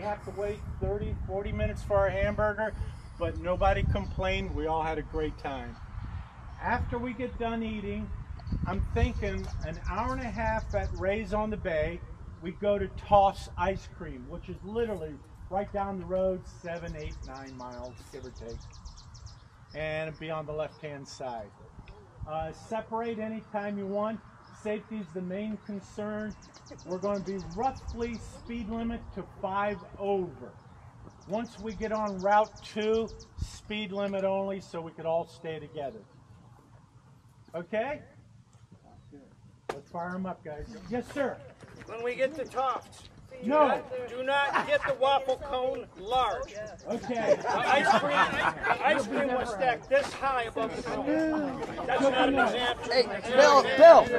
we have to wait 30, 40 minutes for our hamburger, but nobody complained. We all had a great time. After we get done eating, I'm thinking an hour and a half at Ray's on the Bay, we go to Toft's Ice Cream, which is literally right down the road, seven, eight, nine miles, give or take. And be on the left-hand side. Uh, separate anytime you want. Safety is the main concern. We're going to be roughly speed limit to five over. Once we get on Route 2, speed limit only so we could all stay together. Okay? Let's fire them up, guys. Yes, sir. When we get to Toft's, No. do not get the waffle cone large. Okay. The ice cream, the ice cream was stacked this high above the cone. That's not an example. Hey, Bill, Bill.